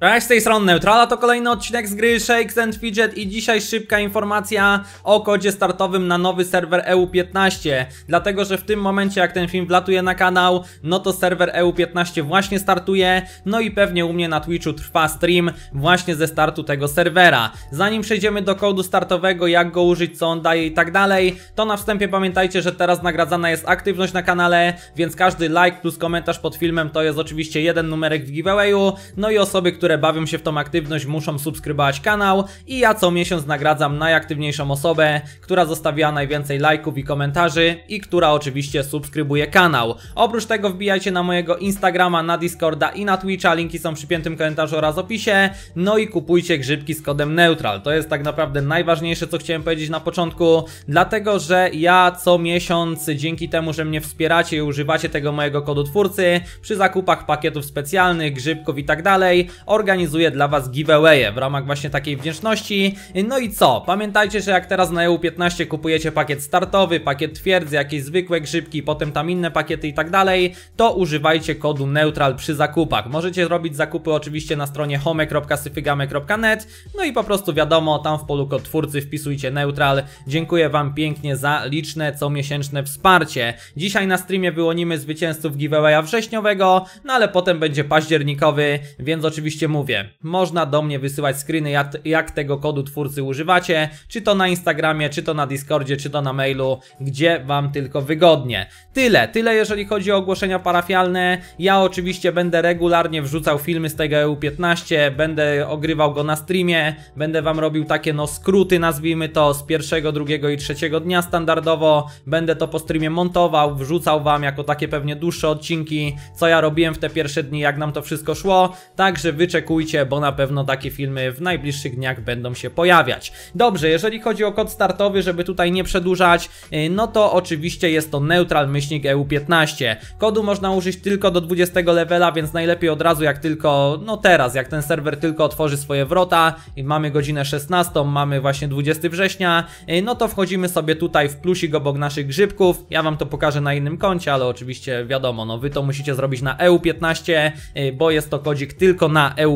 Cześć, z tej strony Neutrala, to kolejny odcinek z gry Shakes and Fidget i dzisiaj szybka informacja o kodzie startowym na nowy serwer EU15 Dlatego, że w tym momencie jak ten film wlatuje na kanał, no to serwer EU15 właśnie startuje No i pewnie u mnie na Twitchu trwa stream właśnie ze startu tego serwera. Zanim przejdziemy do kodu startowego, jak go użyć, co on daje i tak dalej To na wstępie pamiętajcie, że teraz nagradzana jest aktywność na kanale Więc każdy like plus komentarz pod filmem to jest oczywiście jeden numerek w giveawayu No i osoby, które które bawią się w tą aktywność muszą subskrybować kanał i ja co miesiąc nagradzam najaktywniejszą osobę, która zostawiła najwięcej lajków i komentarzy i która oczywiście subskrybuje kanał. Oprócz tego wbijajcie na mojego Instagrama, na Discorda i na Twitcha, linki są w przypiętym komentarzu oraz opisie, no i kupujcie grzybki z kodem Neutral. To jest tak naprawdę najważniejsze co chciałem powiedzieć na początku, dlatego że ja co miesiąc dzięki temu, że mnie wspieracie i używacie tego mojego kodu twórcy przy zakupach pakietów specjalnych, grzybków i tak dalej, organizuję dla Was giveawaye w ramach właśnie takiej wdzięczności. No i co? Pamiętajcie, że jak teraz na EU15 kupujecie pakiet startowy, pakiet twierdzy, jakieś zwykłe grzybki, potem tam inne pakiety i tak dalej, to używajcie kodu neutral przy zakupach. Możecie robić zakupy oczywiście na stronie home.syfygame.net no i po prostu wiadomo, tam w polu kod twórcy wpisujcie neutral. Dziękuję Wam pięknie za liczne comiesięczne wsparcie. Dzisiaj na streamie wyłonimy zwycięzców giveawaya wrześniowego, no ale potem będzie październikowy, więc oczywiście mówię, można do mnie wysyłać screeny jak, jak tego kodu twórcy używacie, czy to na Instagramie, czy to na Discordzie, czy to na mailu, gdzie Wam tylko wygodnie. Tyle, tyle jeżeli chodzi o ogłoszenia parafialne. Ja oczywiście będę regularnie wrzucał filmy z tego EU15, będę ogrywał go na streamie, będę Wam robił takie no skróty nazwijmy to z pierwszego, drugiego i trzeciego dnia standardowo, będę to po streamie montował, wrzucał Wam jako takie pewnie dłuższe odcinki, co ja robiłem w te pierwsze dni, jak nam to wszystko szło, także wyczekujcie wyczekujcie, bo na pewno takie filmy w najbliższych dniach będą się pojawiać. Dobrze, jeżeli chodzi o kod startowy, żeby tutaj nie przedłużać, y, no to oczywiście jest to neutral myślnik EU15. Kodu można użyć tylko do 20 levela, więc najlepiej od razu jak tylko, no teraz, jak ten serwer tylko otworzy swoje wrota i mamy godzinę 16, mamy właśnie 20 września, y, no to wchodzimy sobie tutaj w plusik obok naszych grzybków. Ja wam to pokażę na innym koncie, ale oczywiście wiadomo, no wy to musicie zrobić na EU15, y, bo jest to kodzik tylko na EU15.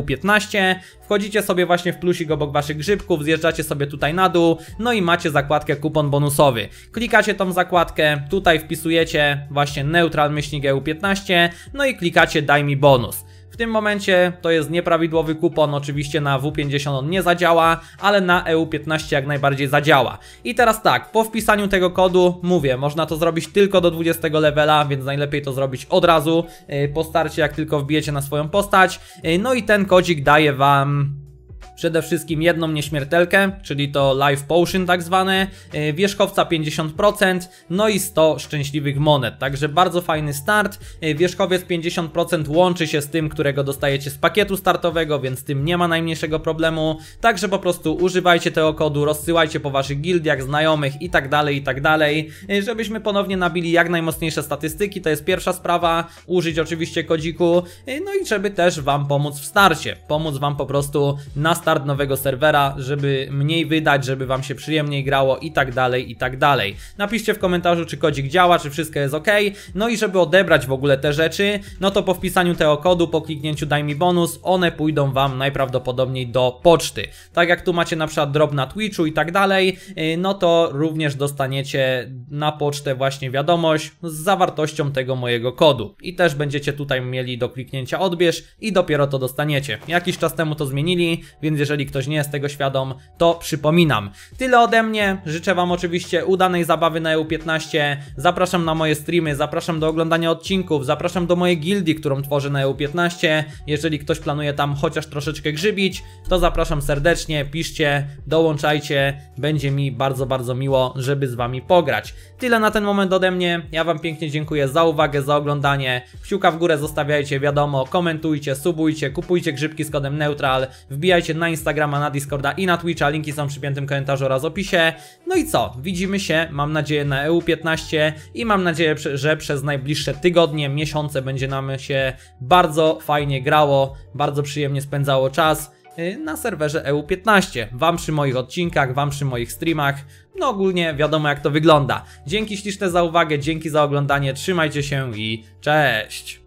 Wchodzicie sobie właśnie w plusik obok waszych grzybków, zjeżdżacie sobie tutaj na dół, no i macie zakładkę kupon bonusowy. Klikacie tą zakładkę, tutaj wpisujecie właśnie neutral myślnik EU15, no i klikacie daj mi bonus. W tym momencie to jest nieprawidłowy kupon, oczywiście na W50 on nie zadziała, ale na EU15 jak najbardziej zadziała. I teraz tak, po wpisaniu tego kodu, mówię, można to zrobić tylko do 20 levela, więc najlepiej to zrobić od razu y, po starcie, jak tylko wbijecie na swoją postać. Y, no i ten kodzik daje Wam przede wszystkim jedną nieśmiertelkę, czyli to Life Potion tak zwane, e, wierzchowca 50%, no i 100 szczęśliwych monet, także bardzo fajny start. E, wierzchowiec 50% łączy się z tym, którego dostajecie z pakietu startowego, więc z tym nie ma najmniejszego problemu, także po prostu używajcie tego kodu, rozsyłajcie po waszych gildiach, znajomych i tak dalej, i tak dalej, e, żebyśmy ponownie nabili jak najmocniejsze statystyki, to jest pierwsza sprawa, użyć oczywiście kodziku, no i żeby też wam pomóc w starcie, pomóc wam po prostu na start nowego serwera, żeby mniej wydać, żeby wam się przyjemniej grało i tak dalej, i tak dalej. Napiszcie w komentarzu, czy kodzik działa, czy wszystko jest ok. No i żeby odebrać w ogóle te rzeczy, no to po wpisaniu tego kodu, po kliknięciu daj mi bonus, one pójdą wam najprawdopodobniej do poczty. Tak jak tu macie na przykład drop na Twitchu i tak dalej, y, no to również dostaniecie na pocztę właśnie wiadomość z zawartością tego mojego kodu. I też będziecie tutaj mieli do kliknięcia odbierz i dopiero to dostaniecie. Jakiś czas temu to zmienili, więc więc jeżeli ktoś nie jest tego świadom, to przypominam. Tyle ode mnie, życzę Wam oczywiście udanej zabawy na EU15, zapraszam na moje streamy, zapraszam do oglądania odcinków, zapraszam do mojej gildii, którą tworzę na EU15, jeżeli ktoś planuje tam chociaż troszeczkę grzybić, to zapraszam serdecznie, piszcie, dołączajcie, będzie mi bardzo, bardzo miło, żeby z Wami pograć. Tyle na ten moment ode mnie, ja Wam pięknie dziękuję za uwagę, za oglądanie, kciuka w górę zostawiajcie, wiadomo, komentujcie, subujcie, kupujcie grzybki z kodem neutral, wbijajcie na Instagrama, na Discorda i na Twitcha. Linki są w przypiętym komentarzu oraz opisie. No i co? Widzimy się, mam nadzieję, na EU15 i mam nadzieję, że przez najbliższe tygodnie, miesiące będzie nam się bardzo fajnie grało, bardzo przyjemnie spędzało czas y, na serwerze EU15. Wam przy moich odcinkach, wam przy moich streamach. No ogólnie wiadomo jak to wygląda. Dzięki śliczne za uwagę, dzięki za oglądanie, trzymajcie się i cześć!